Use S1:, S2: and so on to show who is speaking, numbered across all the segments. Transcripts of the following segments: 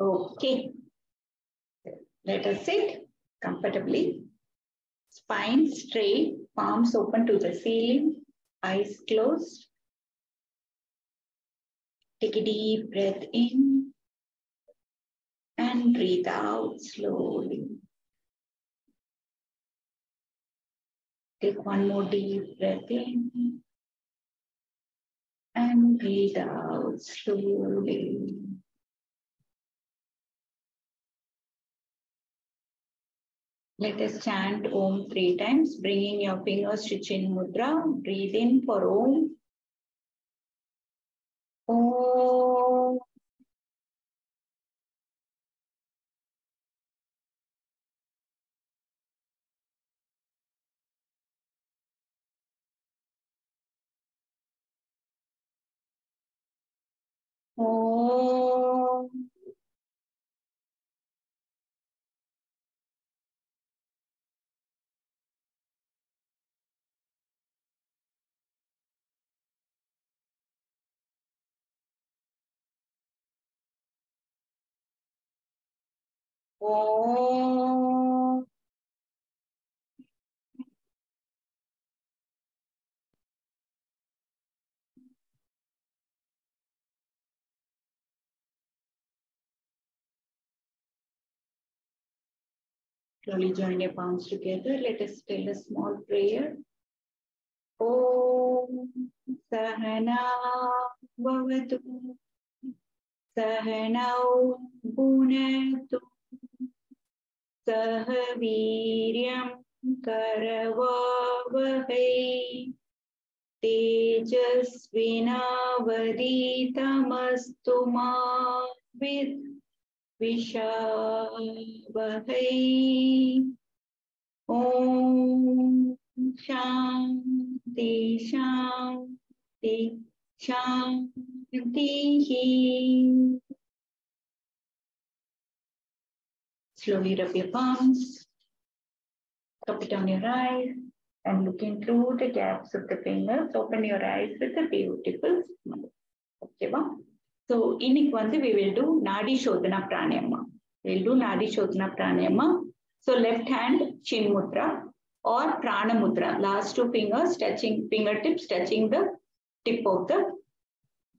S1: Okay. Let us sit comfortably. Spine straight, palms open to the ceiling, eyes closed. Take a deep breath in and breathe out slowly. Take one more deep breath in and breathe out slowly. Let us chant Om three times, bringing your fingers to Chin Mudra. Breathe in for Om. Om. Om. Slowly join your palms together. Let us tell a small prayer. Om Sahana Bhavatu Sahanau Bhunatu सह वीर करवावहै तेजस्वीनावीतमस्तु मा विषावहै शांति शांति शान्ति शान्तिः। Slowly rub your palms, cup it on your eyes, and looking through the gaps of the fingers, open your eyes with a beautiful smile. Okay, so in we will do Nadi Shodhana Pranayama. We'll do Nadi Shodhana Pranayama. So left hand Chin Mudra or Prana Mudra. Last two fingers touching, fingertips touching the tip of the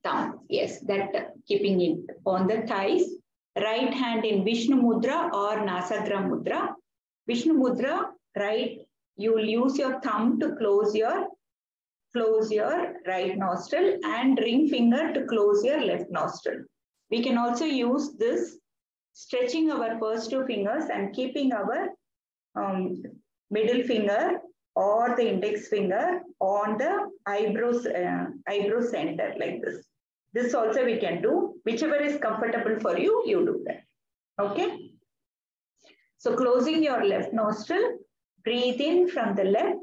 S1: thumb. Yes, that uh, keeping it on the thighs Right hand in Vishnu Mudra or Nasagra Mudra. Vishnu Mudra, right, you will use your thumb to close your close your right nostril and ring finger to close your left nostril. We can also use this stretching our first two fingers and keeping our um, middle finger or the index finger on the eyebrows, uh, eyebrow center like this. This also we can do. Whichever is comfortable for you, you do that. Okay. So closing your left nostril, breathe in from the left.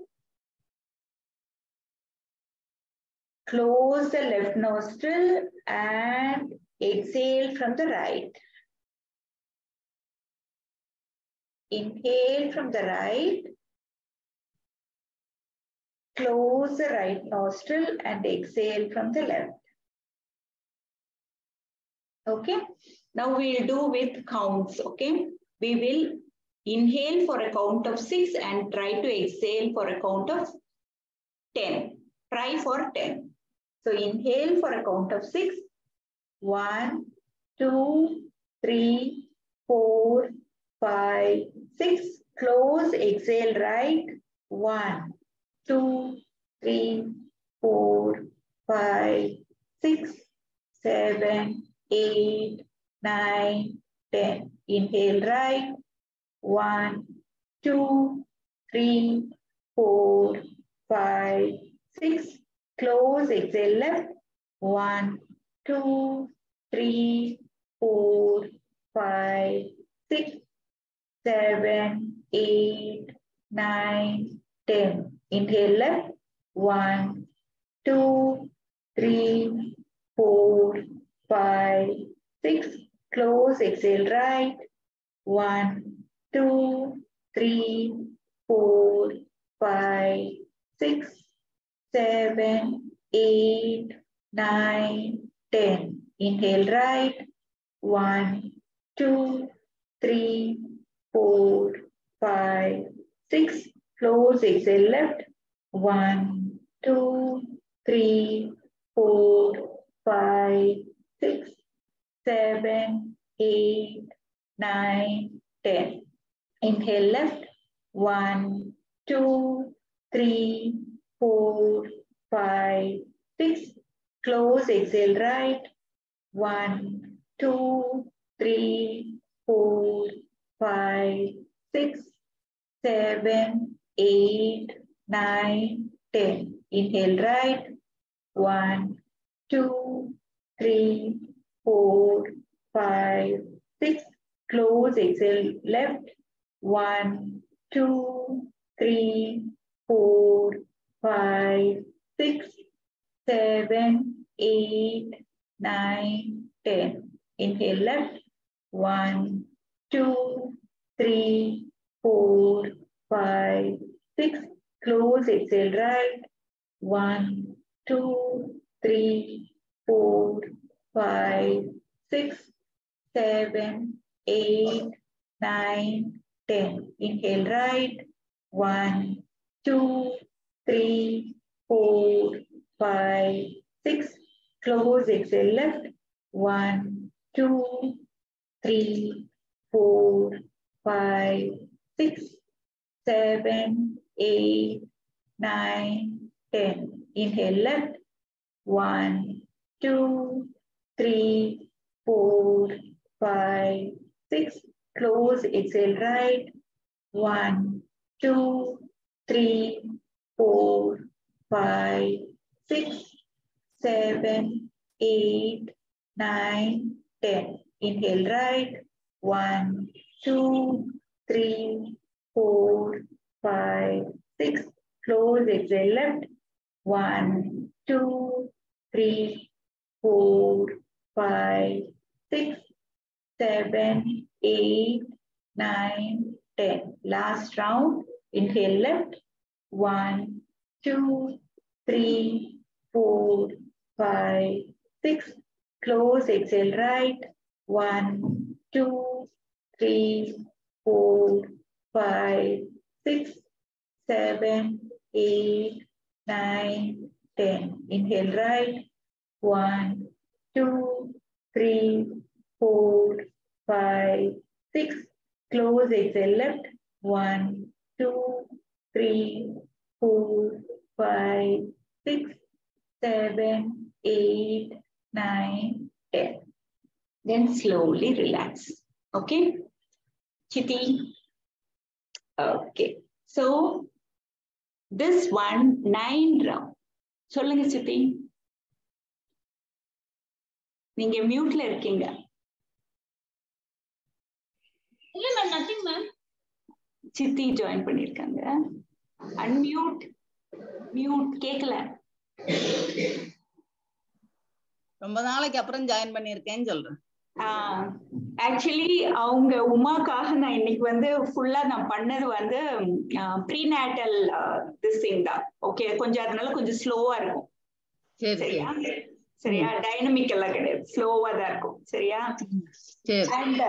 S1: Close the left nostril and exhale from the right. Inhale from the right. Close the right nostril and exhale from the left. Okay. Now we'll do with counts. Okay. We will inhale for a count of six and try to exhale for a count of 10. Try for 10. So inhale for a count of six. One, two, three, four, five, six. Close, exhale right. One, two, three, four, five, six, seven, eight, nine, ten. Inhale right. One, two, three, four, five, six. Close, exhale left. One, two, three, four, five, six, seven, eight, nine, ten. Inhale left. One, two, three, four, five, six. Close, exhale right. One, two, three, four, five, six, seven, eight, nine, ten. Inhale right. One, two, three, four, five, six. Close, exhale left. One, two, three, four, five, six, seven, eight, nine, ten. Inhale left. One, two, three, four, five, six. Close, exhale right. One, two, three, four, five, six, seven, eight, nine, ten. Inhale right. One, two, three, four, five, six. Close, exhale left. One, two, three, four, five, six, seven, eight, nine, ten. Inhale left. One, two, three, four, five, six. Close, exhale right. One, two, three, four, five, six, seven, eight, nine, ten. Inhale right. One, two, three, four, five, six. Close, exhale left. One, two, three, four, five, six, seven, eight, nine, ten. Inhale left. One, two, three, four, five, six. Close, exhale right. One, two, three, four, five, six, seven, eight, nine, ten. Inhale right. One, two, three, four, five, six. Close, exhale left. One, two, three, four, five, six, seven, eight, nine, ten. Last round. Inhale left. One, two, three, four, five, six. Close, exhale right. One, two, three, four, five, six, seven, eight, nine, ten. Inhale right. One, two, three, four, five, six. Close exhale left. One, two, three, four, five, six, seven, eight, nine, ten. Then slowly relax. Okay? Chiti. Okay. So, this one, nine round. Solunga Chiti. நீங்க மியூட்ல இருக்கீங்க.
S2: இல்ல ma'am nothing ma'am
S1: சித்தி join பண்ணிருக்காங்க. Unmute mute கேக்கல.
S3: ரொம்ப நாளைக்கு அப்புறம் ஜாயின் பண்ணிருக்கேன்னு சொல்றேன்.
S1: ஆக்சுவலி அவங்க உமாக்காக நான் இன்னைக்கு வந்து ஃபுல்லா நான் பண்ணது வந்து ப்ரீநேட்டல் திஸ் திங் தான். ஓகே கொஞ்சம் அதனால கொஞ்சம் ஸ்லோவா இருக்கும்.
S3: சரி.
S1: சரியா? சரியா? டைனமிக் எல்லாம் கிடையாது. ஸ்லோவா தான் இருக்கும். சரியா?
S3: சரி.
S1: அண்ட்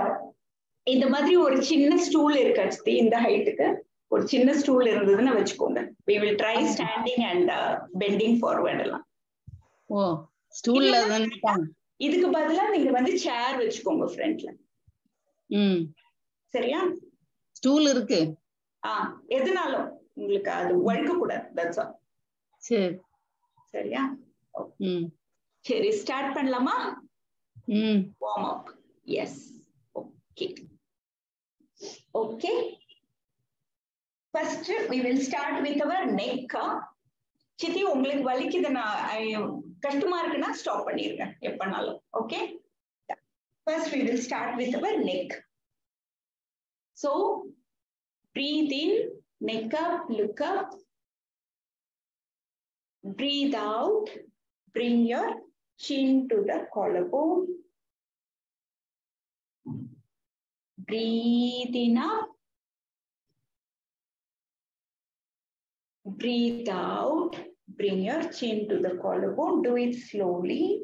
S1: இந்த மாதிரி ஒரு சின்ன ஸ்டூல் இருக்கு அச்சித்தி இந்த ஹைட்டுக்கு ஒரு சின்ன ஸ்டூல் இருந்ததுன்னு வச்சுக்கோங்க. We will try standing and bending forward எல்லாம்.
S3: ஓ ஸ்டூல்ல
S1: இதுக்கு பதிலா நீங்க வந்து சேர் வச்சுக்கோங்க ஃப்ரண்ட்ல
S3: ம்.
S1: சரியா?
S3: ஸ்டூல் இருக்கு.
S1: ஆ எதுனாலும் உங்களுக்கு அது வழுக்க கூடாது தட்ஸ் ஆல்
S3: சரி.
S1: சரியா?
S3: ம்.
S1: சரி ஸ்டார்ட் பண்ணலாமா
S3: ம்
S1: warm up yes okay okay first we will start with our neck சித்தி உங்களுக்கு வலிக்குது நான் கஷ்டமா இருக்குன்னா ஸ்டாப் பண்ணிருங்க எப்பனாலும் okay first we will start with our neck so breathe in neck up look up breathe out bring your chin to the collarbone. Breathe in up. Breathe out. Bring your chin to the collarbone. Do it slowly.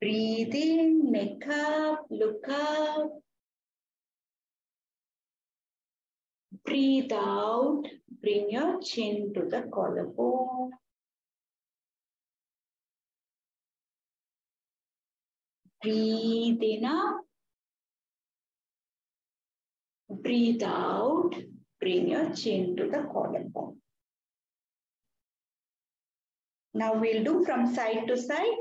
S1: Breathe in, neck up, look up. Breathe out, bring your chin to the collarbone. Breathe in up. Breathe out, bring your chin to the collarbone. Now we'll do from side to side.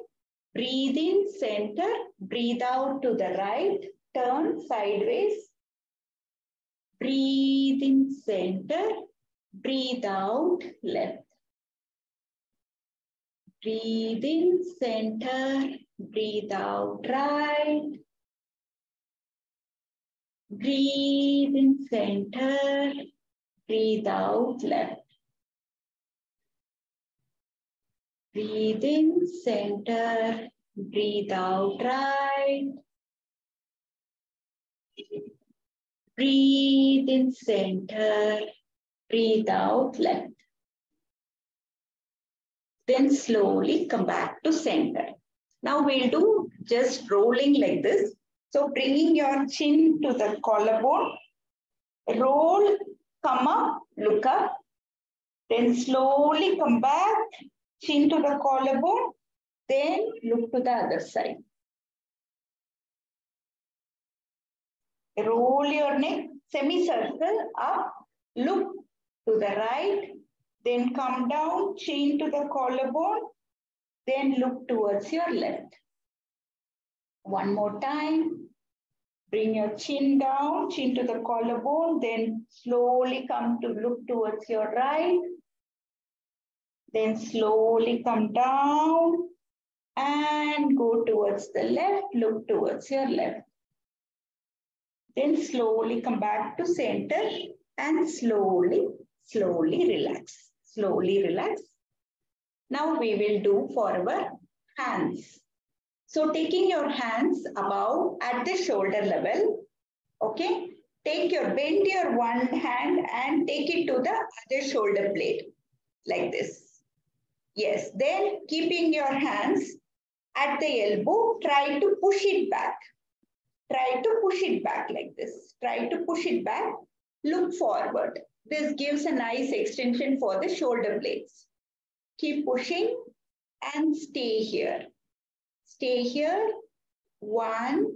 S1: Breathe in center, breathe out to the right, turn sideways. Breathe in center, breathe out left. Breathe in center, breathe out right. Breathe in center, breathe out left. Breathe in center, breathe out right. Breathe in center, breathe out left. Then slowly come back to center. Now we'll do just rolling like this. So bringing your chin to the collarbone, roll, come up, look up, then slowly come back, chin to the collarbone, then look to the other side. Roll your neck, semicircle up, look to the right, then come down, chin to the collarbone, then look towards your left. One more time. Bring your chin down, chin to the collarbone, then slowly come to look towards your right. Then slowly come down and go towards the left, look towards your left. Then slowly come back to center and slowly, slowly relax. Slowly relax. Now we will do for our hands. So taking your hands above at the shoulder level, okay? Take your, bend your one hand and take it to the other shoulder blade, like this. Yes, then keeping your hands at the elbow, try to push it back. Try to push it back like this. Try to push it back. Look forward. This gives a nice extension for the shoulder blades. Keep pushing and stay here. Stay here. One,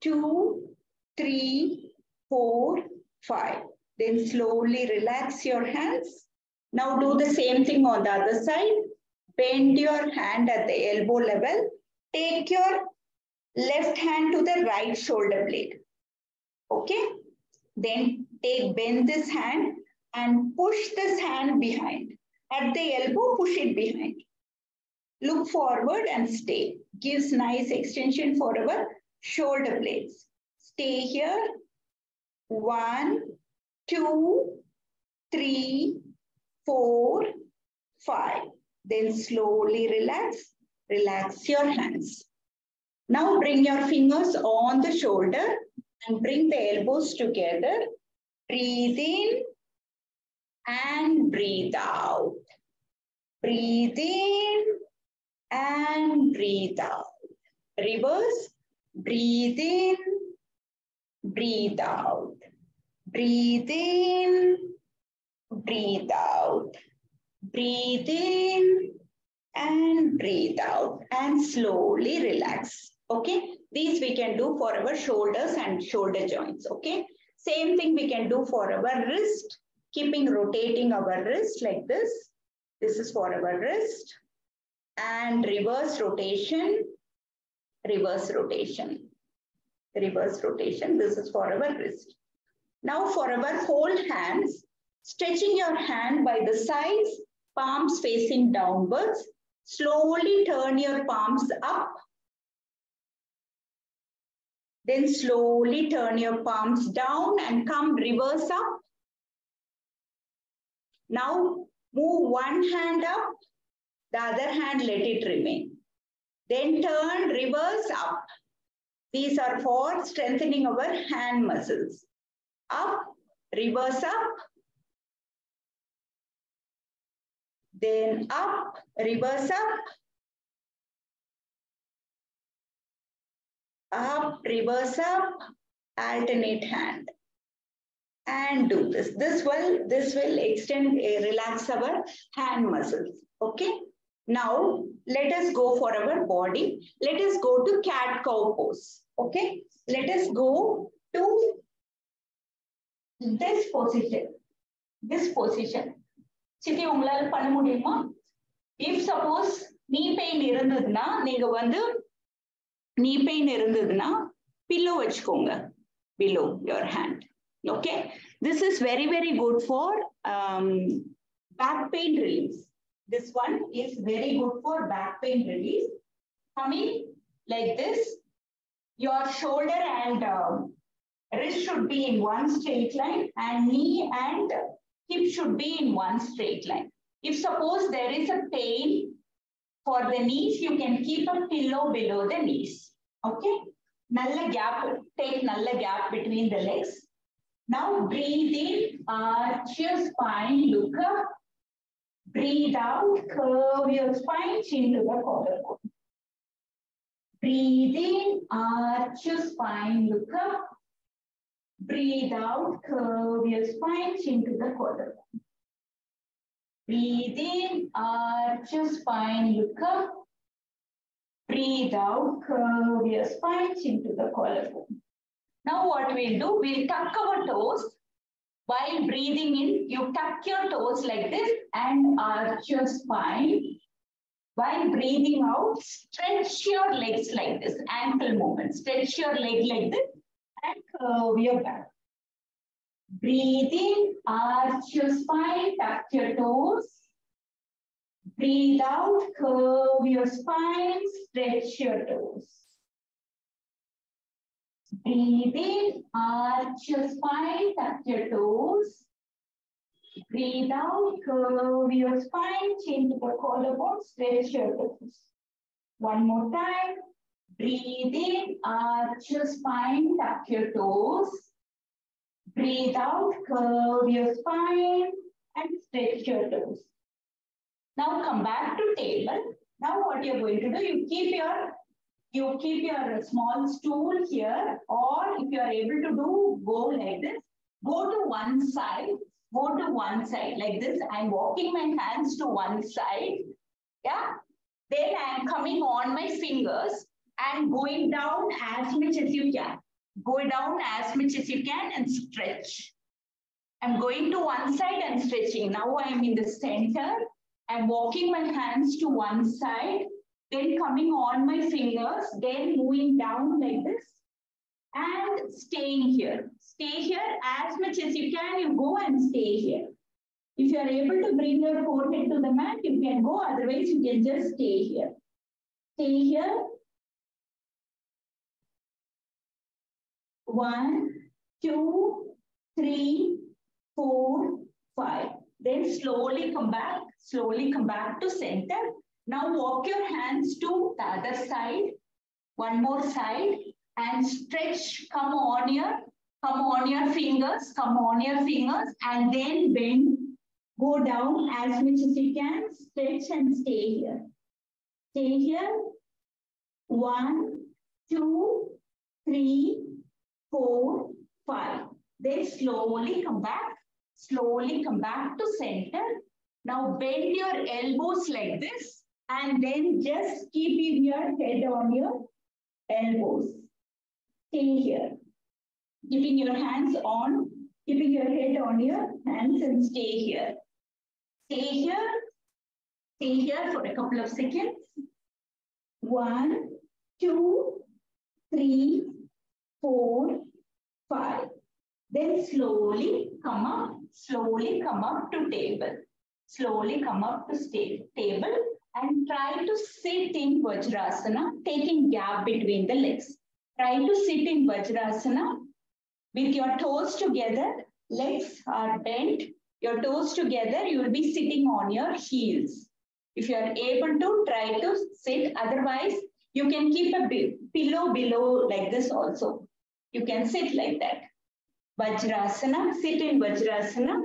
S1: two, three, four, five. Then slowly relax your hands. Now do the same thing on the other side. Bend your hand at the elbow level. Take your left hand to the right shoulder blade. Okay? Then take, bend this hand and push this hand behind. At the elbow, push it behind. Look forward and stay. Gives nice extension for our shoulder blades. Stay here. One, two, three, four, five. Then slowly relax. Relax your hands. Now bring your fingers on the shoulder and bring the elbows together. Breathe in and breathe out. Breathe in and breathe out. Reverse. Breathe in, breathe out. Breathe in, breathe out. Breathe in and breathe out and slowly relax. Okay, these we can do for our shoulders and shoulder joints. Okay, same thing we can do for our wrist, keeping rotating our wrist like this. This is for our wrist and reverse rotation, reverse rotation, reverse rotation. This is for our wrist. Now for our hands, stretching your hand by the sides, palms facing downwards. Slowly turn your palms up. Then slowly turn your palms down and come reverse up. Now move one hand up, the other hand let it remain. Then turn reverse up. These are for strengthening our hand muscles. Up, reverse up. Then up, reverse up. up, reverse up, alternate hand And do this. This will, this will extend, uh, relax our hand muscles. Okay. Now, let us go for our body. Let us go to cat cow pose. Okay. Let us go to this position. This position. சித்தி உங்களால பண்ண முடியுமா if suppose நீ pain இருந்ததுன்னா நீங்க வந்து நீ pain இருந்ததுன்னா பில்லோ வச்சுக்கோங்க below your hand Okay, this is very, very good for um, back pain relief. This one is very good for back pain relief. Coming like this, your shoulder and uh, wrist should be in one straight line and knee and hip should be in one straight line. If suppose there is a pain for the knees, you can keep a pillow below the knees. Okay? Nulla gap, take nulla gap between the legs. Now breathe in, arch your spine, look up. Breathe out, curve your spine, chin to the collarbone. Breathe in, arch your spine, look up. Breathe out, curve your spine, chin to the collarbone. Breathe in, arch your spine, look up. Breathe out, curve your spine, chin to the collarbone. Now what we'll do, we'll tuck our toes. While breathing in, you tuck your toes like this and arch your spine. While breathing out, stretch your legs like this, ankle movement. Stretch your leg like this and curve your back. Breathe in, arch your spine, tuck your toes. Breathe out, curve your spine, stretch your toes. Breathe in, arch your spine, tuck your toes. Breathe out, curve your spine, chin to the collarbone, stretch your toes. One more time. Breathe in, arch your spine, tuck your toes. Breathe out, curve your spine and stretch your toes. Now come back to table. Now what you're going to do, you keep your you keep your small stool here, or if you are able to do, go like this. Go to one side, go to one side like this. I'm walking my hands to one side. Yeah. Then I am coming on my fingers and going down as much as you can. Go down as much as you can and stretch. I'm going to one side and stretching. Now I am in the center. I'm walking my hands to one side then coming on my fingers, then moving down like this and staying here. Stay here as much as you can, you go and stay here. If you are able to bring your forehead to the mat, you can go, otherwise you can just stay here. Stay here. One, two, three, four, five. Then slowly come back, slowly come back to center. Now walk your hands to the other side, one more side, and stretch, come on your, come on your fingers, come on your fingers, and then bend, go down as much as you can, stretch and stay here. Stay here. One, two, three, four, five. Then slowly come back, slowly come back to center. Now bend your elbows like this and then just keeping your head on your elbows. Stay here. Keeping your hands on, keeping your head on your hands and stay here. Stay here. Stay here for a couple of seconds. One, two, three, four, five. Then slowly come up, slowly come up to table. Slowly come up to stay, table and try to sit in Vajrasana, taking gap between the legs. Try to sit in Vajrasana with your toes together, legs are bent, your toes together, you will be sitting on your heels. If you are able to, try to sit. Otherwise, you can keep a pillow below like this also. You can sit like that. Vajrasana, sit in Vajrasana.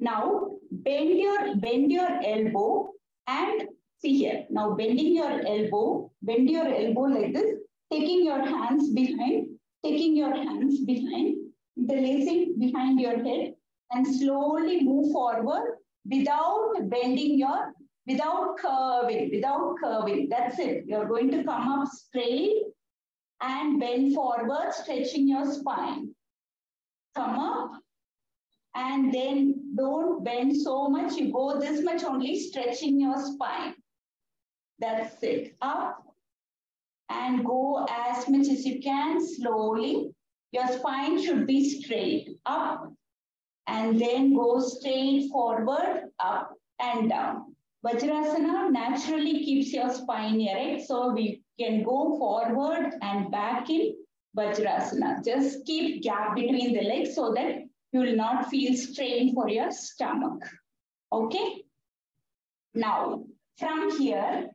S1: Now, bend your, bend your elbow and See here. Now bending your elbow, bend your elbow like this, taking your hands behind, taking your hands behind, the interlacing behind your head, and slowly move forward without bending your, without curving, without curving. That's it. You're going to come up straight and bend forward, stretching your spine. Come up and then don't bend so much. You go this much only, stretching your spine. That's it. Up and go as much as you can slowly. Your spine should be straight. Up and then go straight forward, up and down. Vajrasana naturally keeps your spine erect. So we can go forward and back in Vajrasana. Just keep gap between the legs so that you will not feel strain for your stomach. Okay? Now, from here,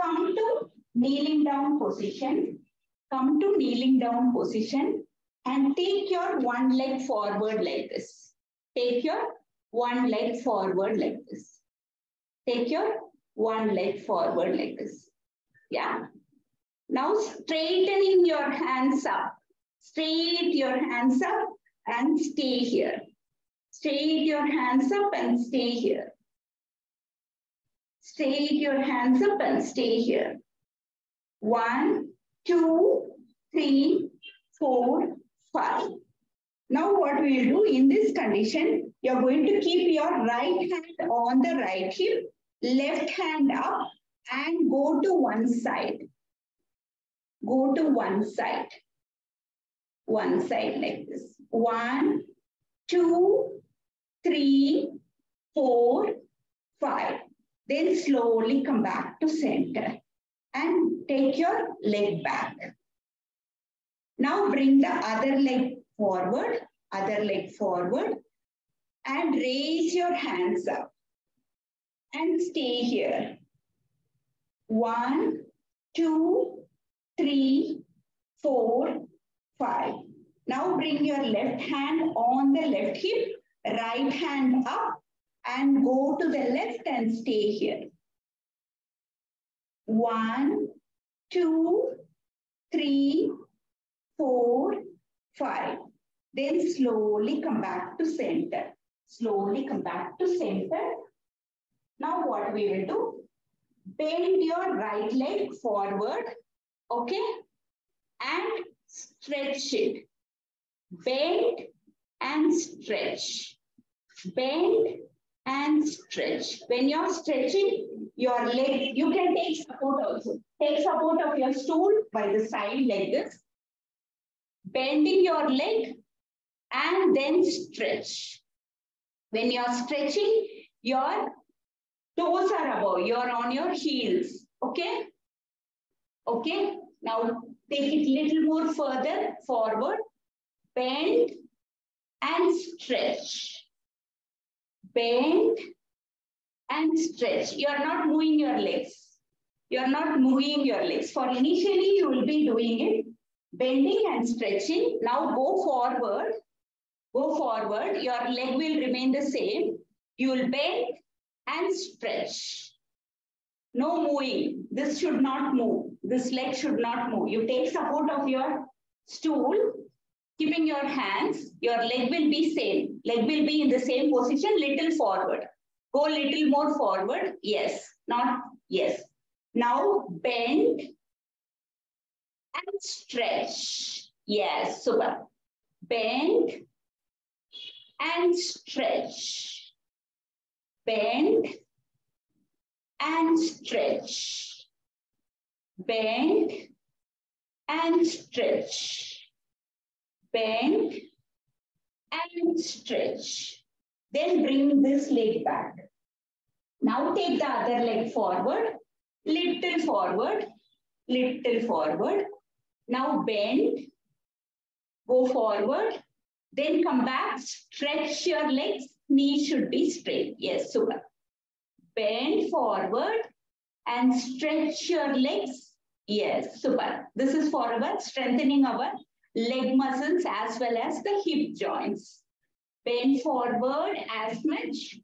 S1: come to kneeling down position. Come to kneeling down position and take your one leg forward like this. Take your one leg forward like this. Take your one leg forward like this. Yeah. Now straightening your hands up. Straight your hands up and stay here. Straight your hands up and stay here. Straight your hands up and stay here. One, two, three, four, five. Now what we will do in this condition, you're going to keep your right hand on the right hip, left hand up and go to one side. Go to one side. One side like this. One, two, three, four, five. Then slowly come back to center and take your leg back. Now bring the other leg forward, other leg forward and raise your hands up and stay here. One, two, three, four, five. Now bring your left hand on the left hip, right hand up and go to the left and stay here. One, two, three, four, five. Then slowly come back to center. Slowly come back to center. Now what we will do? Bend your right leg forward, okay? And stretch it. Bend and stretch. Bend and stretch. When you're stretching your leg, you can take support also. Take support of your stool by the side like this. Bending your leg and then stretch. When you're stretching, your toes are above, you're on your heels. Okay? Okay? Now take it little more further forward. Bend and stretch. Bend and stretch. You're not moving your legs. You're not moving your legs. For initially, you will be doing it. Bending and stretching. Now go forward. Go forward. Your leg will remain the same. You will bend and stretch. No moving. This should not move. This leg should not move. You take support of your stool, keeping your hands. Your leg will be same. Leg will be in the same position, little forward. Go little more forward. Yes. Not yes. Now bend and stretch. Yes, super. Bend and stretch. Bend and stretch. Bend and stretch. Bend and stretch. Then bring this leg back. Now take the other leg forward, little forward, little forward. Now bend, go forward, then come back, stretch your legs, knee should be straight. Yes, super. Bend forward and stretch your legs. Yes, super. This is for our strengthening our leg muscles as well as the hip joints. Bend forward as much.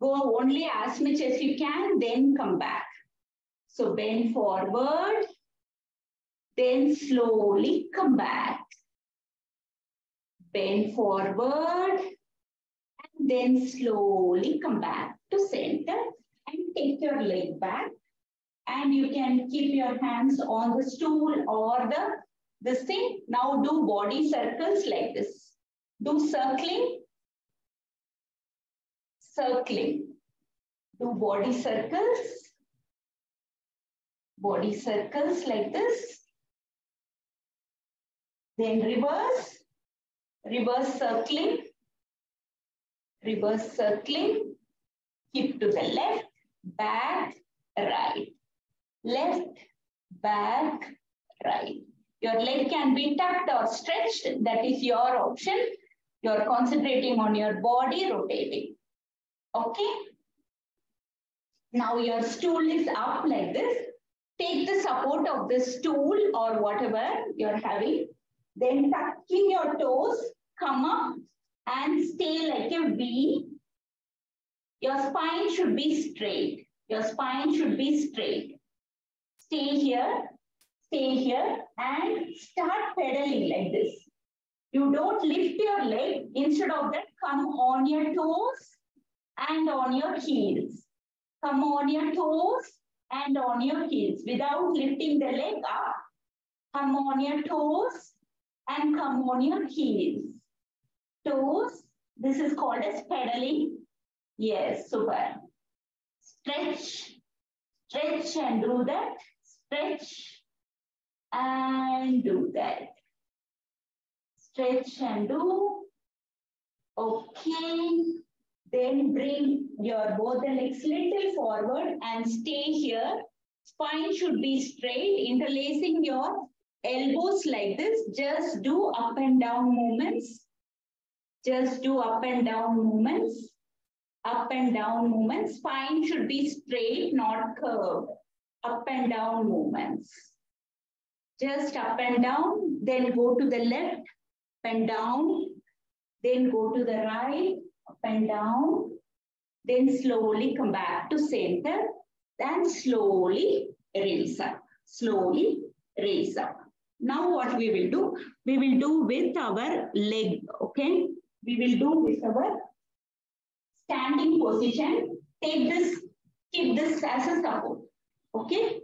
S1: Go only as much as you can, then come back. So bend forward, then slowly come back. Bend forward, and then slowly come back to center and take your leg back. And you can keep your hands on the stool or the this thing. Now do body circles like this. Do circling, circling. Do body circles, body circles like this. Then reverse, reverse circling, reverse circling, hip to the left, back, right, left, back, right. Your leg can be tucked or stretched. That is your option. You're concentrating on your body rotating. Okay. Now your stool is up like this. Take the support of the stool or whatever you're having. Then tucking your toes, come up and stay like a V. Your spine should be straight. Your spine should be straight. Stay here, stay here and start pedaling like this. You don't lift your leg. Instead of that, come on your toes and on your heels. Come on your toes and on your heels without lifting the leg up. Come on your toes and come on your heels. Toes, this is called as pedaling. Yes, super. Stretch, stretch and do that. Stretch and do that. Stretch and do. Okay. Then bring your both the legs little forward and stay here. Spine should be straight, interlacing your elbows like this. Just do up and down movements. Just do up and down movements. Up and down movements. Spine should be straight, not curved. Up and down movements. Just up and down, then go to the left, and down, then go to the right, up and down, then slowly come back to center, then slowly raise up, slowly raise up. Now what we will do, we will do with our leg, okay? We will do with our standing position. Take this, keep this as a support, okay?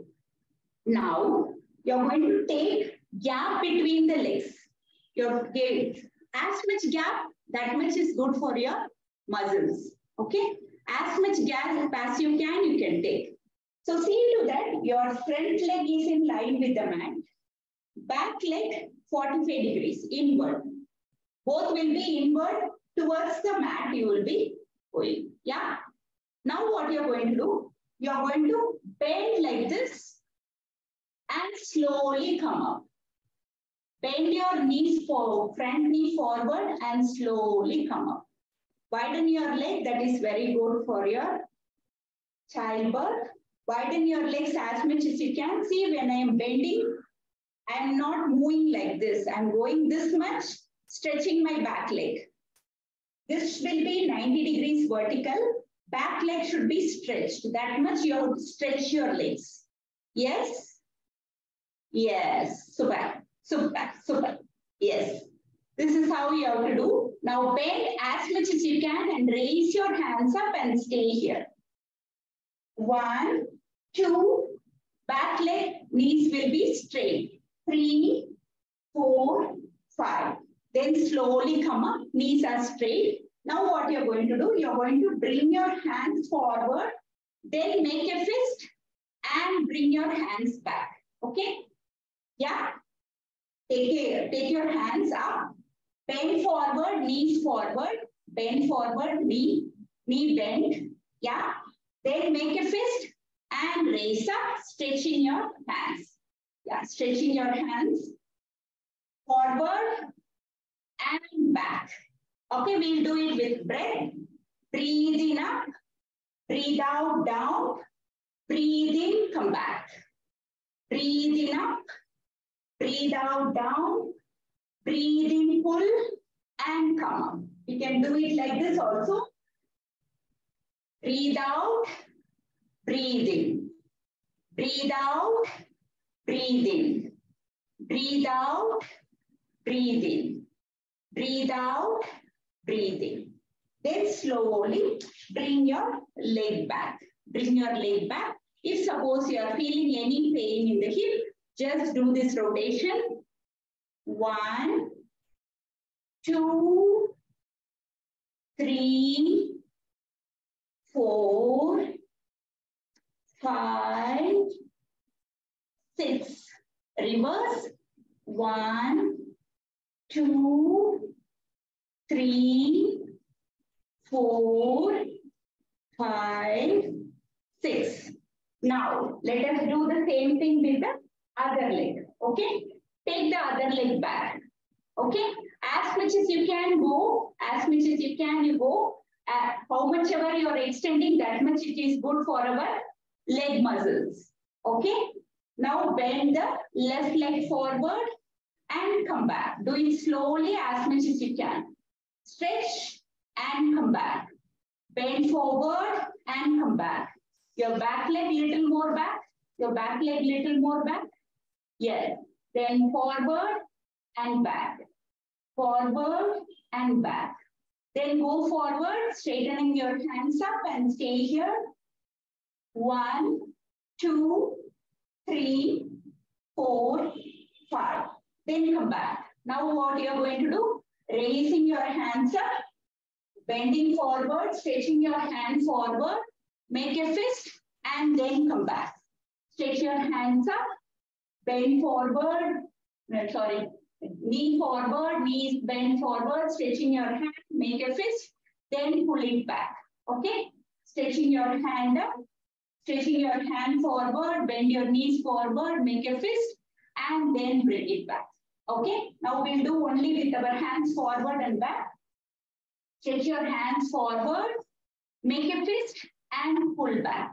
S1: Now, you're going to take gap between the legs. You Your as much gap, that much is good for your muscles. Okay? As much gap as you can, you can take. So see to that your front leg is in line with the mat. Back leg 45 degrees inward. Both will be inward towards the mat you will be going. Yeah. Now what you're going to do? You're going to bend like this and slowly come up. Bend your knees for front knee forward and slowly come up. Widen your leg, that is very good for your childbirth. Widen your legs as much as you can. See when I am bending, I am not moving like this. I am going this much, stretching my back leg. This will be 90 degrees vertical. Back leg should be stretched. That much you have to stretch your legs. Yes? Yes. Super. Super. Super. Yes. This is how you have to do. Now bend as much as you can and raise your hands up and stay here. One, two, back leg, knees will be straight. Three, four, five. Then slowly come up, knees are straight. Now what you're going to do, you're going to bring your hands forward, then make a fist and bring your hands back. Okay? Yeah? Take, take your hands up, bend forward, knees forward, bend forward, knee, knee bend. Yeah? Then make a fist and raise up, stretching your hands. Yeah, stretching your hands forward and back. Okay, we'll do it with breath. Breathe in up, breathe out, down, breathe in, come back. Breathe in up, breathe out, down, breathe in, pull, and come up. You can do it like this also. Breathe out, breathe in. Breathe out, breathe in. Breathe out, breathe in. Breathe out, breathe in. Then slowly bring your leg back. Bring your leg back. If suppose you are feeling any pain in the hip, just do this rotation. One, two, three, four, five, six. Reverse. One, two, three, four, five, six. Now, let us do the same thing with the other leg. Okay? Take the other leg back. Okay? As much as you can go, as much as you can, you go. Uh, how much ever you are extending, that much it is good for our leg muscles. Okay? Now bend the left leg forward and come back. Do it slowly as much as you can. Stretch and come back. Bend forward and come back. Your back leg little more back. Your back leg little more back. Yes. Then forward and back. Forward and back. Then go forward, straightening your hands up and stay here. One, two, three, four, five. Then come back. Now what you are going to do? Raising your hands up, bending forward, stretching your hand forward, make a fist and then come back. Stretch your hands up, bend forward, no, sorry, knee forward, knees bend forward, stretching your hand, make a fist, then pull it back. Okay? Stretching your hand up, stretching your hand forward, bend your knees forward, make a fist, and then bring it back. Okay? Now we'll do only with our hands forward and back. Stretch your hands forward, make a fist, and pull back.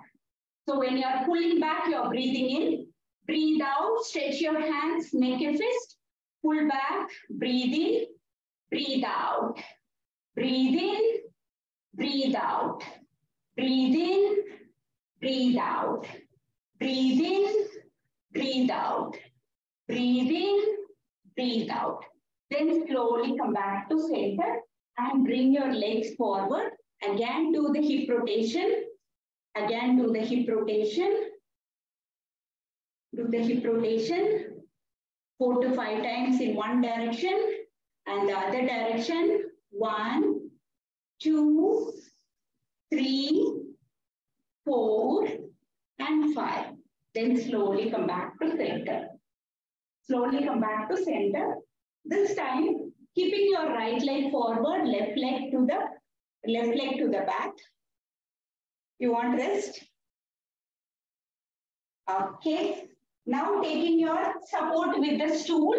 S1: So when you are pulling back, you're breathing in. Breathe out, stretch your hands, make a fist, pull back, breathe in, breathe out. Breathe in, breathe out. Breathe in, breathe out. Breathe in, breathe out. Breathe in, breathe out. Then slowly come back to center and bring your legs forward. Again, do the hip rotation. Again, do the hip rotation. Do the hip rotation. Four to five times in one direction and the other direction. One, two, three, four, and five. Then slowly come back to center. Slowly come back to center. This time, keeping your right leg forward, left leg to the left leg to the back. You want rest? Okay. Now taking your support with the stool.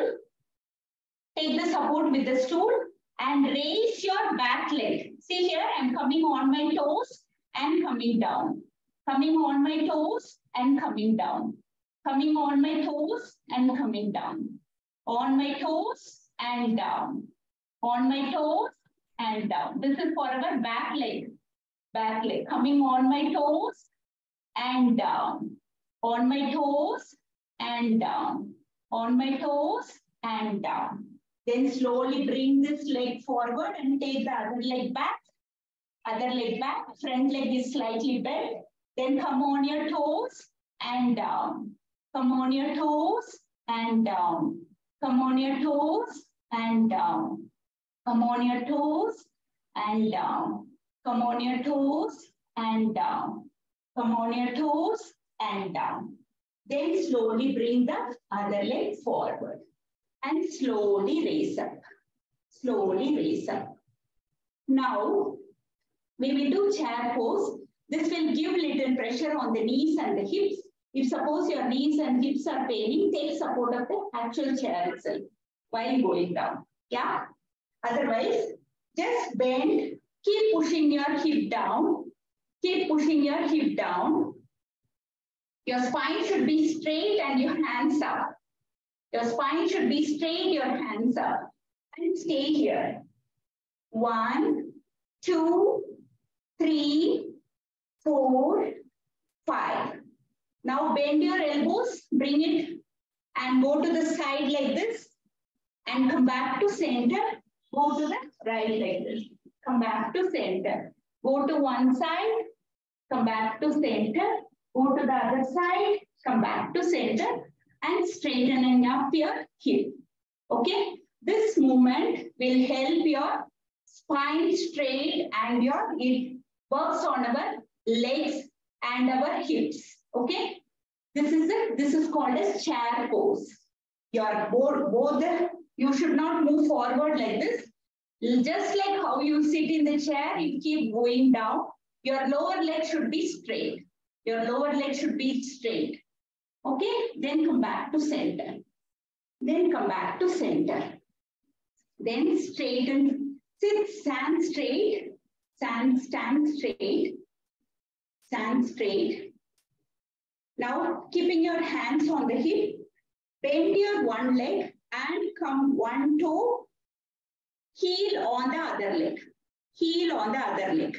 S1: Take the support with the stool and raise your back leg. See here, I'm coming on my toes and coming down. Coming on my toes and coming down. Coming on my toes and coming down. On my toes and down. On my toes and down. This is for our back leg. Back leg. Coming on my toes and down. On my toes and down. On my toes and down. Then slowly bring this leg forward and take the other leg back. Other leg back. Front leg is slightly bent. Then come on your toes and down. Come on your toes and down. Come on your toes and down. Come on your toes and down. Come on your toes and down. Come on your toes and down. Then slowly bring the other leg forward and slowly raise up. Slowly raise up. Now, we will do chair pose. This will give little pressure on the knees and the hips. If suppose your knees and hips are paining, take support of the actual chair itself while going down. Yeah? Otherwise, just bend, keep pushing your hip down, keep pushing your hip down. Your spine should be straight and your hands up. Your spine should be straight, your hands up. And stay here. One, two, three, four, five. Now bend your elbows, bring it and go to the side like this and come back to center. Go to the right like this. Come back to center. Go to one side, come back to center. Go to the other side, come back to center and straightening up your hip. Okay. This movement will help your spine straight and your it works on our legs and our hips. Okay. This is it. This is called as chair pose. Your both, both you should not move forward like this. Just like how you sit in the chair, you keep going down. Your lower leg should be straight. Your lower leg should be straight. Okay, then come back to center. Then come back to center. Then straighten, sit, stand straight, stand, stand straight, stand straight. Now, keeping your hands on the hip, bend your one leg and come one toe, heel on the other leg, heel on the other leg.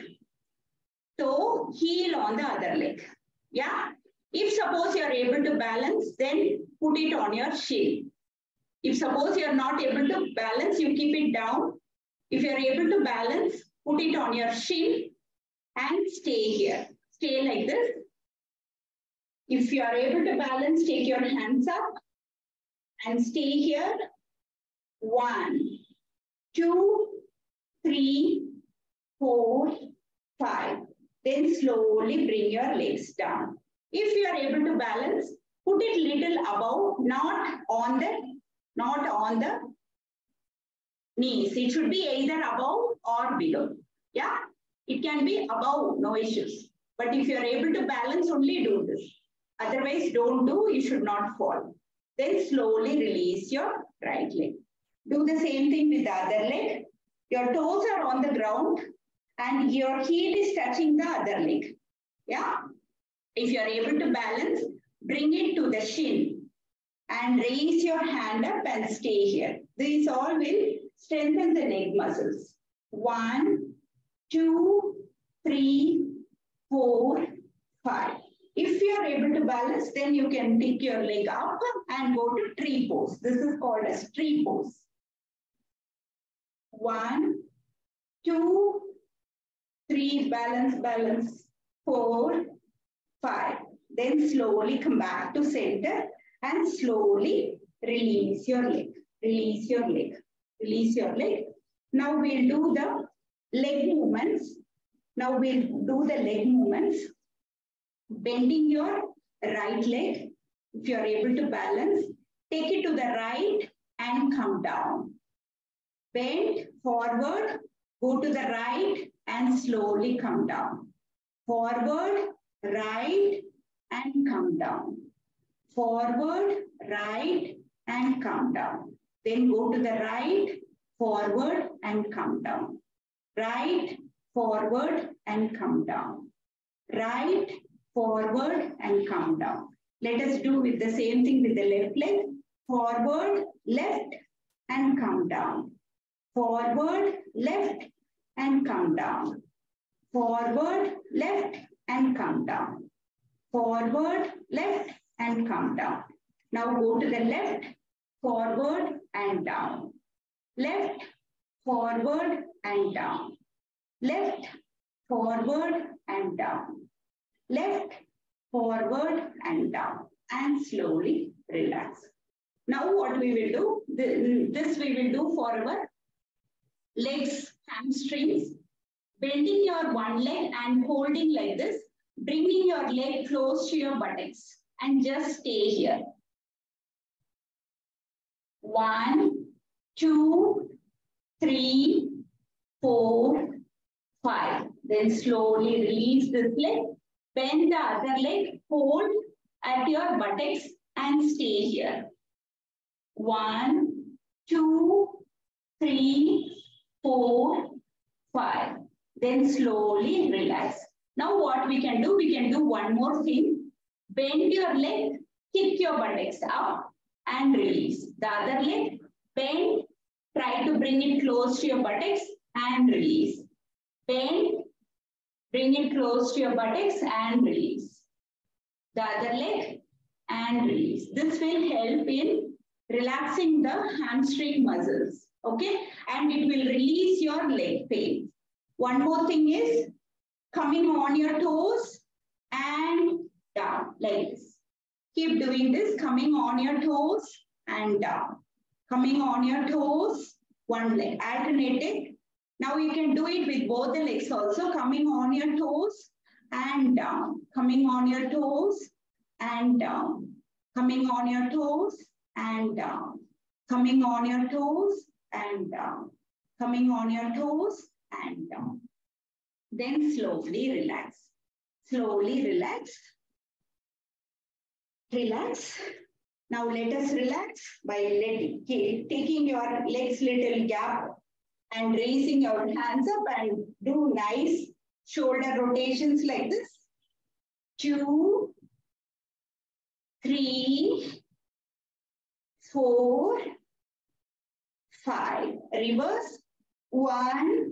S1: Toe, heel on the other leg. Yeah. If suppose you are able to balance, then put it on your shin. If suppose you are not able to balance, you keep it down. If you are able to balance, put it on your shin and stay here. Stay like this. If you are able to balance, take your hands up and stay here. One, two, three, four, five. Then slowly bring your legs down. If you are able to balance, put it little above, not on the, not on the knees. It should be either above or below. Yeah, it can be above, no issues. But if you are able to balance, only do this. Otherwise, don't do, you should not fall. Then slowly release your right leg. Do the same thing with the other leg. Your toes are on the ground and your heel is touching the other leg. Yeah. If you are able to balance, bring it to the shin and raise your hand up and stay here. These all will strengthen the leg muscles. One, two, three, four, five. If you are able to balance, then you can pick your leg up and go to tree pose. This is called as tree pose. One, two, three, balance, balance, four, five. Then slowly come back to center and slowly release your leg. Release your leg. Release your leg. Now we'll do the leg movements. Now we'll do the leg movements. Bending your right leg. If you're able to balance, take it to the right and come down. Bend forward, go to the right and slowly come down. Forward, right, and come down. Forward, right, and come down. Then go to the right, forward, and come down. Right, forward, and come down. Right, forward, and come down. Let us do with the same thing with the left leg. Forward, left, and come down. Forward, left, and come down. Forward, left, and come down. Forward, left, and come down. Now go to the left, forward, and down. Left, forward, and down. Left, forward, and down. Left, forward, and down. And slowly relax. Now what we will do, this we will do for our legs, hamstrings, bending your one leg and holding like this, bringing your leg close to your buttocks and just stay here. One, two, three, four, five. Then slowly release this leg, bend the other leg, hold at your buttocks and stay here. One, two, three, four, five. Then slowly relax. Now what we can do, we can do one more thing. Bend your leg, kick your buttocks up and release. The other leg, bend, try to bring it close to your buttocks and release. Bend, bring it close to your buttocks and release. the other leg and release. This will help in relaxing the hamstring muscles. Okay. And it will release your leg pain. One more thing is coming on your toes and down like this. Keep doing this, coming on your toes and down. Coming on your toes, one leg, alternating. Now you can do it with both the legs also, coming on your toes and down. Coming on your toes and down. Coming on your toes and down. Coming on your toes and down. Coming on your toes and down. Then slowly relax. Slowly relax. Relax. Now let us relax by letting, taking your legs little gap and raising your hands up and do nice shoulder rotations like this. Two, three, four, five. Reverse. One,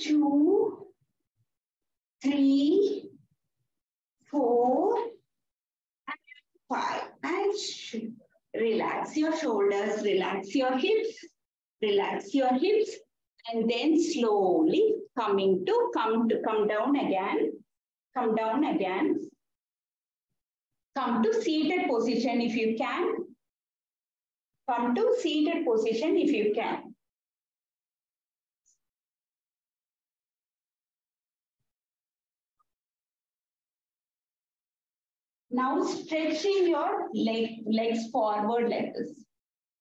S1: two, three, four, five. And relax your shoulders, relax your hips, relax your hips, and then slowly coming to come to come down again, come down again. Come to seated position if you can. Come to seated position if you can. Now stretching your leg, legs forward like this.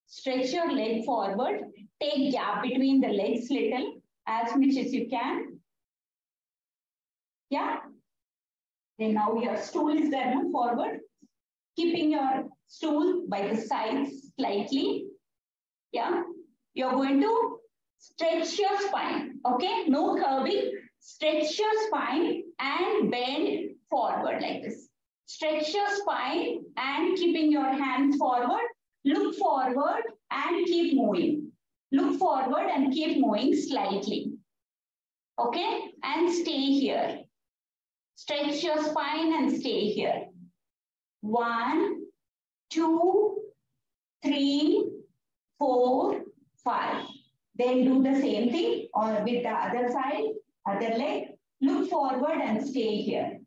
S1: Stretch your leg forward. Take gap between the legs little as much as you can. Yeah. Then now your stool is there now forward. Keeping your stool by the sides slightly. Yeah. You're going to stretch your spine. Okay. No curving. Stretch your spine and bend forward like this. Stretch your spine and keeping your hands forward. Look forward and keep moving. Look forward and keep moving slightly. Okay? And stay here. Stretch your spine and stay here. One, two, three, four, five. Then do the same thing or with the other side, other leg. Look forward and stay here.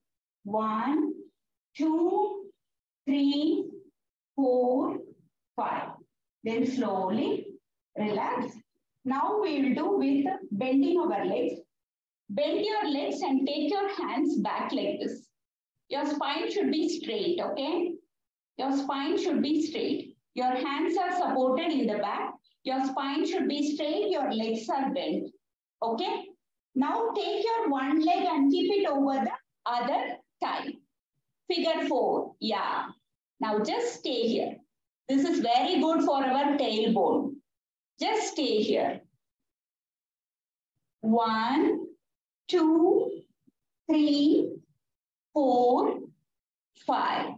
S1: One, two, three, four, five. Then slowly relax. Now we will do with bending our legs. Bend your legs and take your hands back like this. Your spine should be straight, okay? Your spine should be straight. Your hands are supported in the back. Your spine should be straight. Your legs are bent, okay? Now take your one leg and keep it over the other thigh. Figure four, yeah. Now just stay here. This is very good for our tailbone. Just stay here. One, two, three, four, five.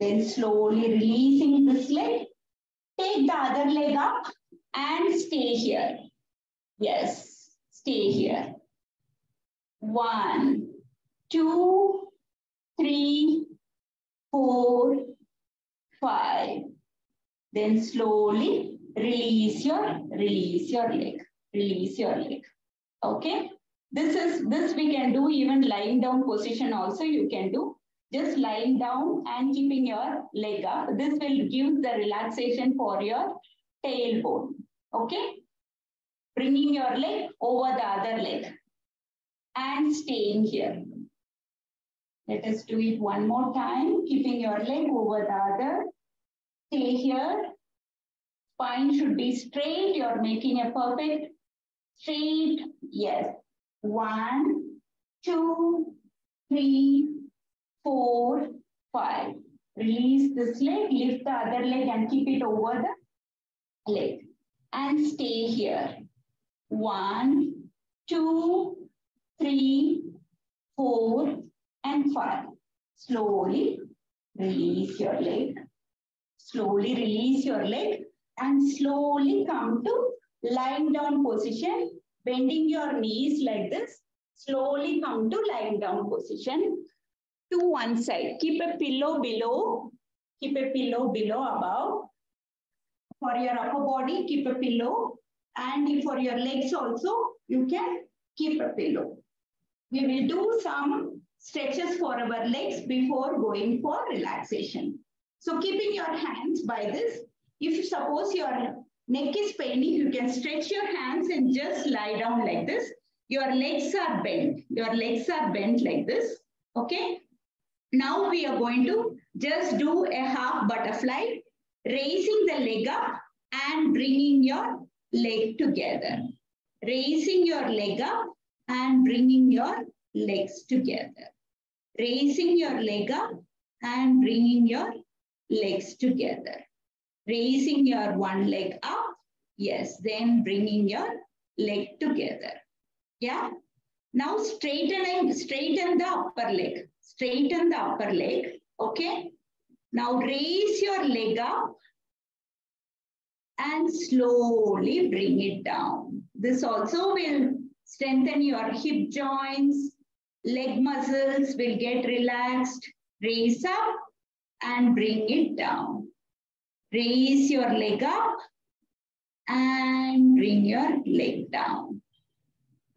S1: Then slowly releasing this leg. Take the other leg up and stay here. Yes, stay here. One, two, three, four, five. Then slowly release your, release your leg, release your leg. Okay. This is, this we can do even lying down position also you can do. Just lying down and keeping your leg up. This will give the relaxation for your tailbone. Okay. Bringing your leg over the other leg and staying here. Let us do it one more time, keeping your leg over the other. Stay here. Spine should be straight. You're making a perfect straight. Yes. One, two, three, four, five. Release this leg, lift the other leg and keep it over the leg. And stay here. One, two, three, four, and five. Slowly release your leg. Slowly release your leg and slowly come to lying down position, bending your knees like this. Slowly come to lying down position. To one side. Keep a pillow below. Keep a pillow below above. For your upper body, keep a pillow. And for your legs also, you can keep a pillow. We will do some stretches for our legs before going for relaxation. So keeping your hands by this, if you suppose your neck is paining, you can stretch your hands and just lie down like this. Your legs are bent. Your legs are bent like this. Okay. Now we are going to just do a half butterfly, raising the leg up and bringing your leg together. Raising your leg up and bringing your legs together. Raising your leg up and bringing your legs together. Raising your one leg up. Yes, then bringing your leg together. Yeah. Now straightening, straighten the upper leg. Straighten the upper leg. Okay. Now raise your leg up and slowly bring it down. This also will strengthen your hip joints, leg muscles will get relaxed. Raise up and bring it down. Raise your leg up and bring your leg down.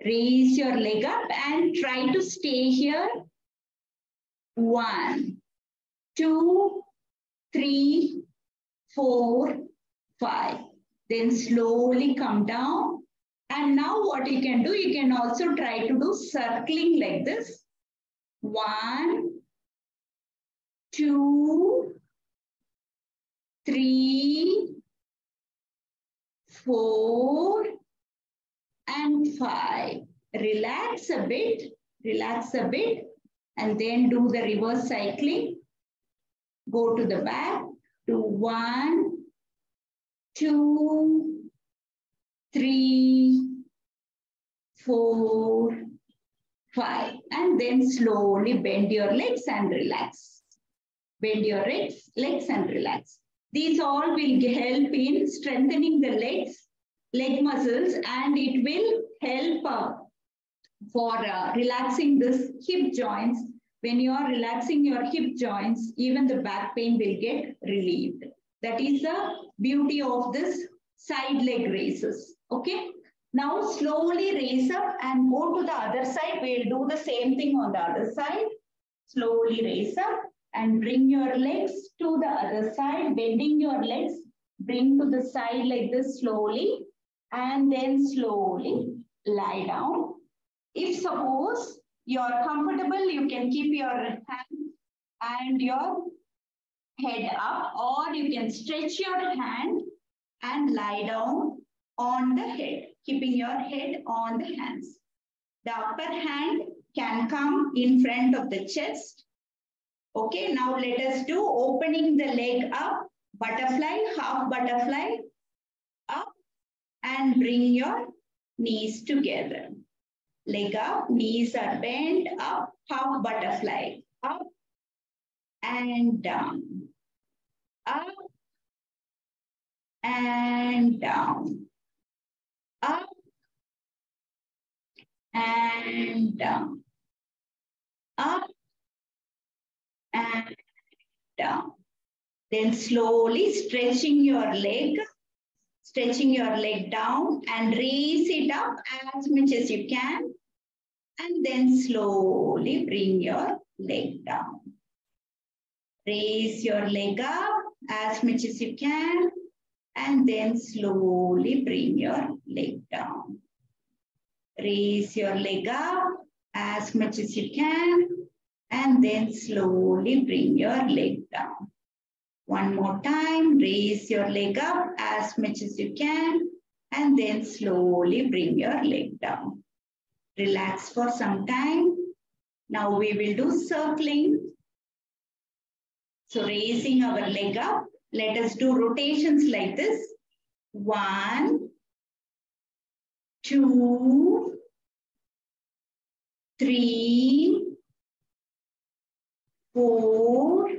S1: Raise your leg up and try to stay here. One, two, three, four, five. Then slowly come down. And now what you can do, you can also try to do circling like this. One, two, three, four, and five. Relax a bit, relax a bit, and then do the reverse cycling. Go to the back, do one, two, three, four, five. And then slowly bend your legs and relax. Bend your legs, legs and relax. These all will help in strengthening the legs, leg muscles, and it will help for uh, relaxing this hip joints. When you are relaxing your hip joints, even the back pain will get relieved. That is the beauty of this side leg raises. Okay. Now slowly raise up and go to the other side. We'll do the same thing on the other side. Slowly raise up and bring your legs to the other side, bending your legs, bring to the side like this slowly, and then slowly lie down. If suppose you're comfortable, you can keep your hand and your head up, or you can stretch your hand and lie down on the head, keeping your head on the hands. The upper hand can come in front of the chest Okay, now let us do opening the leg up, butterfly, half butterfly, up and bring your knees together. Leg up, knees are bent, up, half butterfly, up and um, down, up and um, down, up and um, down, up and down. Then slowly stretching your leg, stretching your leg down and raise it up as much as you can. And then slowly bring your leg down. Raise your leg up as much as you can. And then slowly bring your leg down. Raise your leg up as much as you can and then slowly bring your leg down. One more time, raise your leg up as much as you can and then slowly bring your leg down. Relax for some time. Now we will do circling. So raising our leg up, let us do rotations like this. One, two, three, four,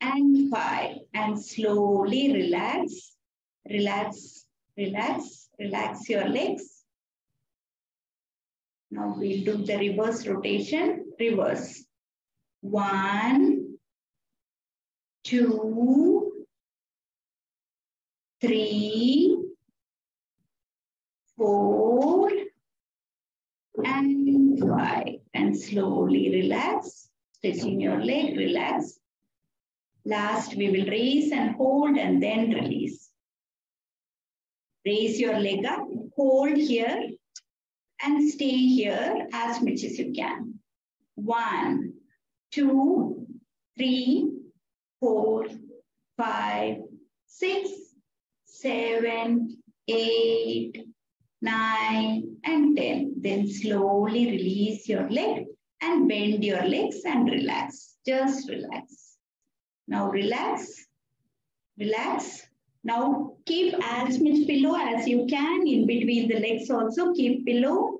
S1: and five. And slowly relax, relax, relax, relax your legs. Now we'll do the reverse rotation, reverse. One, two, three, four, and five. And slowly relax, stretching your leg, relax. Last, we will raise and hold and then release. Raise your leg up, hold here, and stay here as much as you can. One, two, three, four, five, six, seven, eight, nine, and 10. Then slowly release your leg and bend your legs and relax. Just relax. Now relax, relax. Now keep as much pillow as you can in between the legs also. Keep pillow.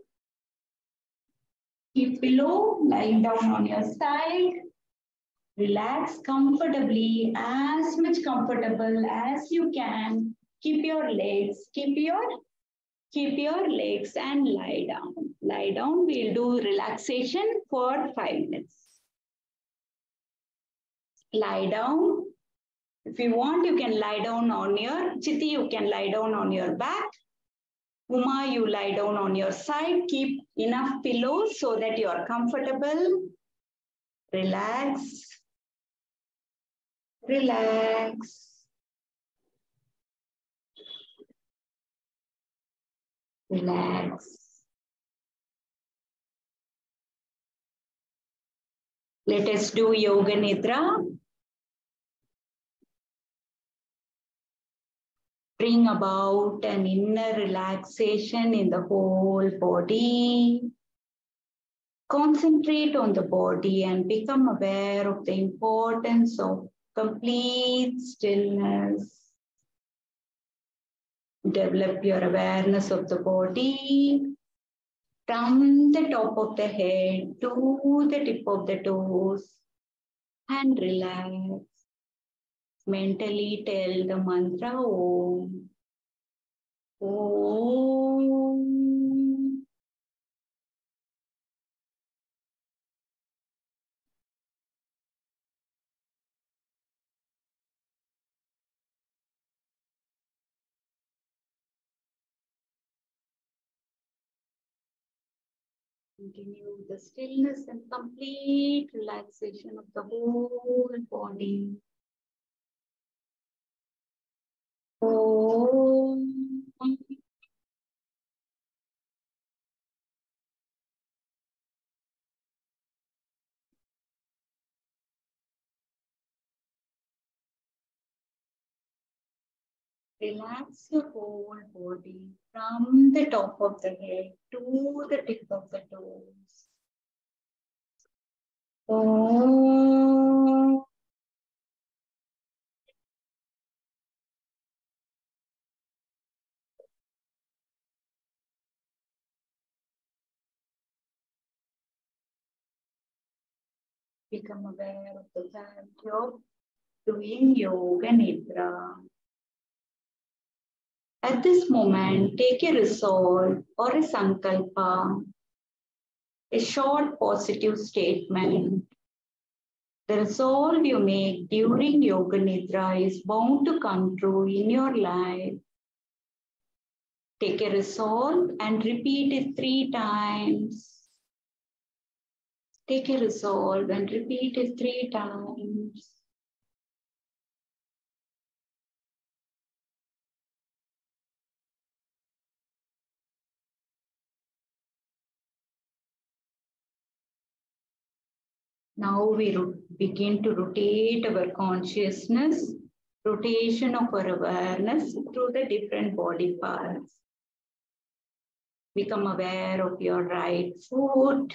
S1: Keep pillow lying down on your side. Relax comfortably, as much comfortable as you can. Keep your legs, keep your keep your legs and lie down. Lie down. We'll do relaxation for five minutes. Lie down. If you want, you can lie down on your chiti, you can lie down on your back. Uma, you lie down on your side. Keep enough pillows so that you are comfortable. Relax. Relax. Relax. Let us do Yoga Nidra. Bring about an inner relaxation in the whole body. Concentrate on the body and become aware of the importance of complete stillness. Develop your awareness of the body from the top of the head to the tip of the toes and relax. Mentally tell the mantra Om. Om. Continue the stillness and complete relaxation of the whole body. Relax your whole body from the top of the head to the tip of the toes. Become aware of the fact of doing yoga nidra. At this moment, take a resolve or a sankalpa, a short positive statement. The resolve you make during yoga nidra is bound to come true in your life. Take a resolve and repeat it three times. Take a resolve and repeat it three times. Now we begin to rotate our consciousness, rotation of our awareness through the different body parts. Become aware of your right foot,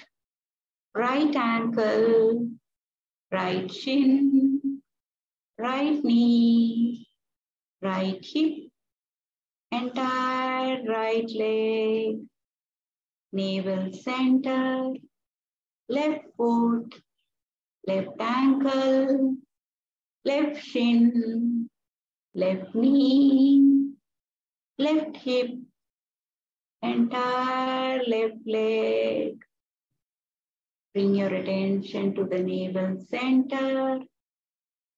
S1: right ankle, right shin, right knee, right hip, entire right leg, navel center, left foot, left ankle, left shin, left knee, left hip, entire left leg, Bring your attention to the navel center,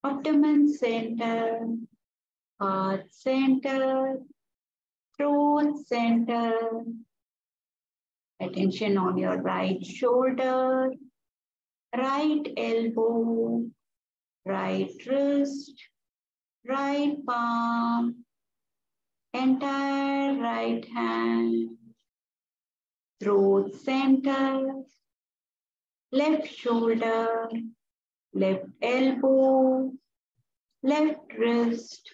S1: abdomen center, heart center, throat center. Attention on your right shoulder, right elbow, right wrist, right palm, entire right hand, throat center, left shoulder, left elbow, left wrist,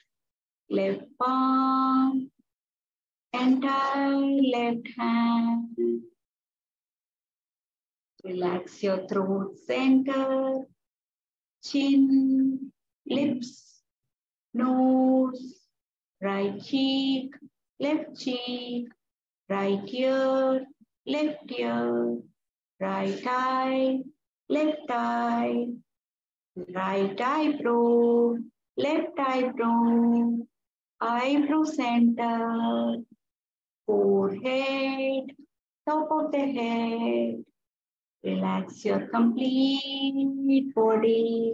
S1: left palm, entire left hand. Relax your throat center, chin, lips, nose, right cheek, left cheek, right ear, left ear, right eye, left eye, right eyebrow, left eyebrow, eyebrow center, forehead, top of the head. Relax your complete body.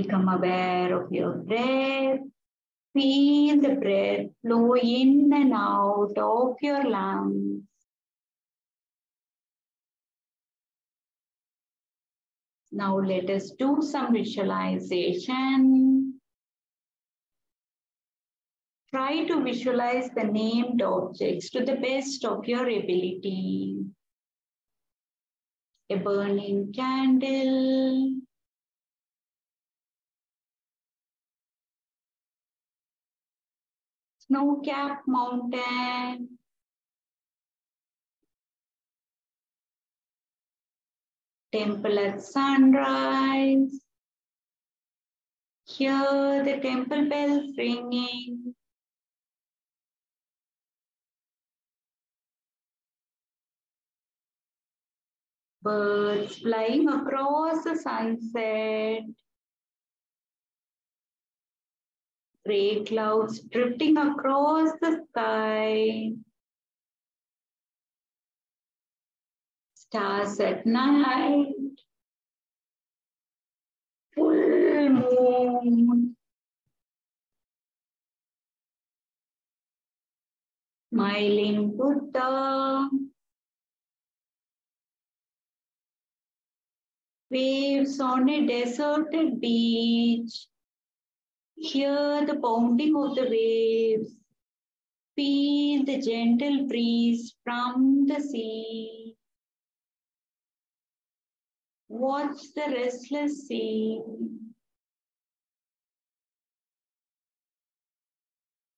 S1: Become aware of your breath. Feel the breath flow in and out of your lungs. Now let us do some visualization. Try to visualize the named objects to the best of your ability. A burning candle, snow-capped mountain, temple at sunrise. Hear the temple bells ringing. Birds flying across the sunset. Gray clouds drifting across the sky. Stars at night. Full moon. Smiling Buddha. Waves on a deserted beach. Hear the pounding of the waves. Feel the gentle breeze from the sea. Watch the restless sea.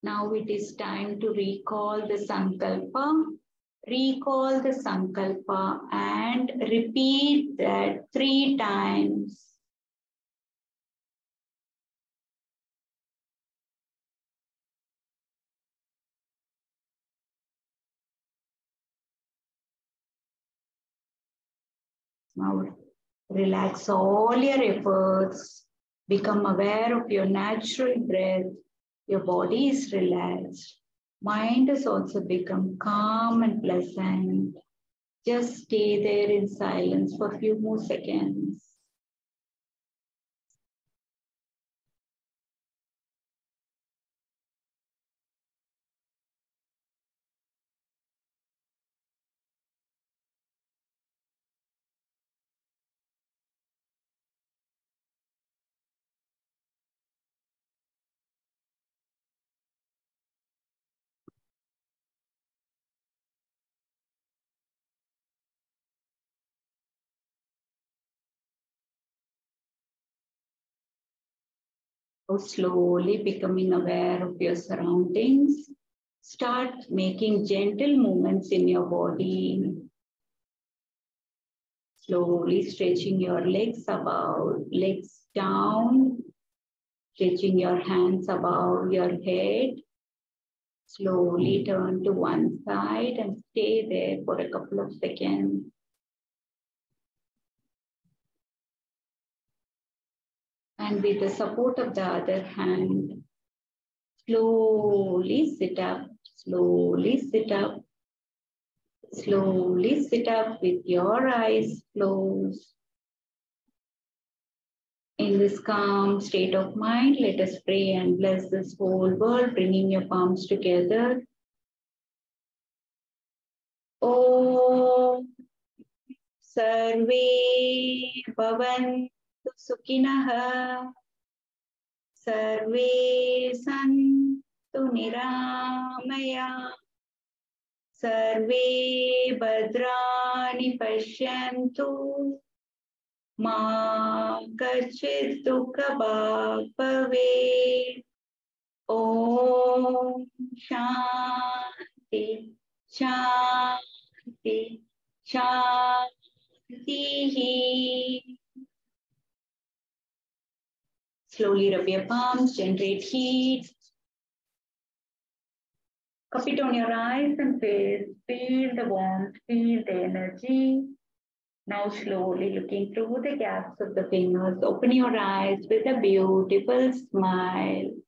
S1: Now it is time to recall the Sankalpa. Recall the Sankalpa and repeat that three times. Now relax all your efforts. Become aware of your natural breath. Your body is relaxed. Mind has also become calm and pleasant. Just stay there in silence for a few more seconds. Now slowly becoming aware of your surroundings. Start making gentle movements in your body. Slowly stretching your legs above, legs down, stretching your hands above your head. Slowly turn to one side and stay there for a couple of seconds. And with the support of the other hand, Slowly sit up, slowly sit up. Slowly sit up with your eyes closed. In this calm state of mind, let us pray and bless this whole world, bringing your palms together. Om Sarve Bhavantu सुखिनः सर्वे सन्तु निरामया। सर्वे भद्राणि पश्यन्तु। मा कश्चित् दुःखभाग् भवेत् ॐ शान्ति शान्ति, शान्तिः। Slowly rub your palms, generate heat. Cup it on your eyes and face. Feel the warmth, feel the energy. Now slowly looking through the gaps of the fingers, open your eyes with a beautiful smile.